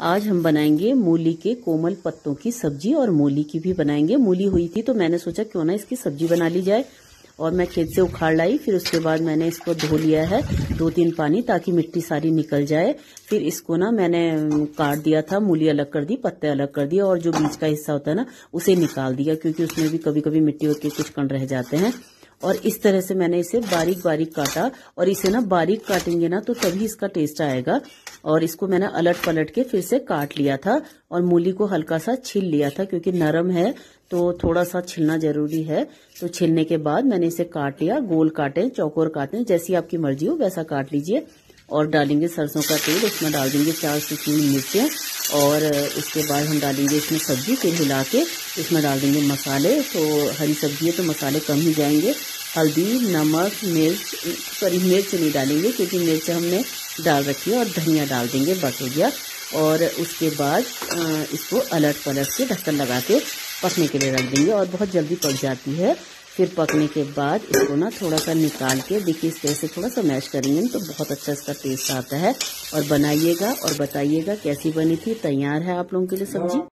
आज हम बनाएँगे मूली के कोमल पत्तों की सब्ज़ी और मूली की भी बनाएँगे। मूली हुई थी तो मैंने सोचा क्यों ना इसकी सब्ज़ी बना ली जाए। और मैं खेत से उखाड़ लाई, फिर उसके बाद मैंने इसको धो लिया है दो तीन पानी ताकि मिट्टी सारी निकल जाए। फिर इसको ना मैंने काट दिया था, मूली अलग कर दी, पत्ते अलग कर दिए और जो बीज का हिस्सा होता है ना, उसे निकाल दिया क्योंकि उसमें भी कभी कभी मिट्टी के कुछ कण रह जाते हैं। और इस तरह से मैंने इसे बारीक बारीक काटा और इसे ना बारीक काटेंगे ना तो तभी इसका टेस्ट आएगा। और इसको मैंने अलट पलट के फिर से काट लिया था और मूली को हल्का सा छील लिया था क्योंकि नरम है तो थोड़ा सा छिलना ज़रूरी है। तो छिलने के बाद मैंने इसे काट लिया, गोल काटे, चौकोर काटे, जैसी आपकी मर्ज़ी हो वैसा काट लीजिए। और डालेंगे सरसों का तेल, उसमें डाल देंगे चार से तीन मिर्चें, और उसके बाद हम डालेंगे इसमें सब्ज़ी फिर हिला के इसमें डाल देंगे मसाले। तो हरी सब्ज़ी है तो मसाले कम ही जाएँगे। हल्दी, नमक, मिर्च, सॉरी, मिर्च नहीं डालेंगे, क्योंकि मिर्च हमने डाल रखी है और धनिया डाल देंगे, बस हो गया। और उसके बाद इसको अलट पलट के ढक्कन लगा के पकने के लिए रख देंगे और बहुत जल्दी पक जाती है। फिर पकने के बाद इसको ना थोड़ा सा निकाल के, देखिए इस तरह से थोड़ा सा मैश करेंगे तो बहुत अच्छा इसका टेस्ट आता है। और बनाइएगा और बताइएगा कैसी बनी थी, तैयार है आप लोगों के लिए सब्ज़ी?